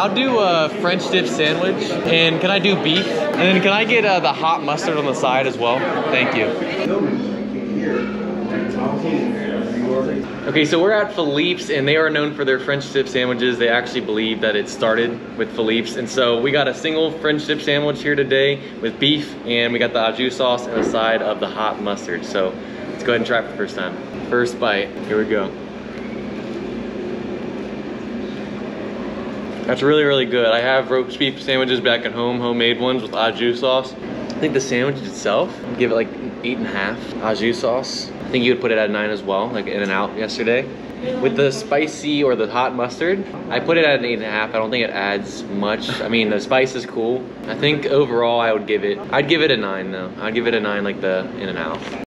I'll do a French dip sandwich, and can I do beef? And then can I get uh, the hot mustard on the side as well? Thank you. Okay, so we're at Philippe's, and they are known for their French dip sandwiches. They actually believe that it started with Philippe's, and so we got a single French dip sandwich here today with beef, and we got the au jus sauce and a side of the hot mustard. So let's go ahead and try it for the first time. First bite, here we go. That's really, really good. I have roast beef sandwiches back at home, homemade ones with au jus sauce. I think the sandwich itself, give it like eight and a half. Au jus sauce, I think you would put it at nine as well, like In-N-Out yesterday. With the spicy or the hot mustard, I put it at an eight and a half. I don't think it adds much. I mean, the spice is cool. I think overall I would give it, I'd give it a nine though. I'd give it a nine like the In-N-Out.